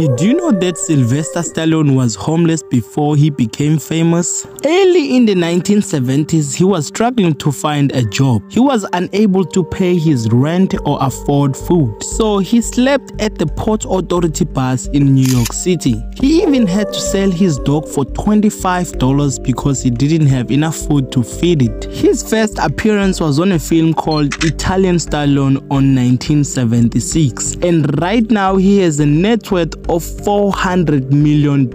Did you know that Sylvester Stallone was homeless before he became famous? Early in the 1970s, he was struggling to find a job. He was unable to pay his rent or afford food, so he slept at the Port Authority bus in New York City. He even had to sell his dog for $25 because he didn't have enough food to feed it. His first appearance was on a film called Italian Stallion on 1976, and right now he has a net worth of $400 million.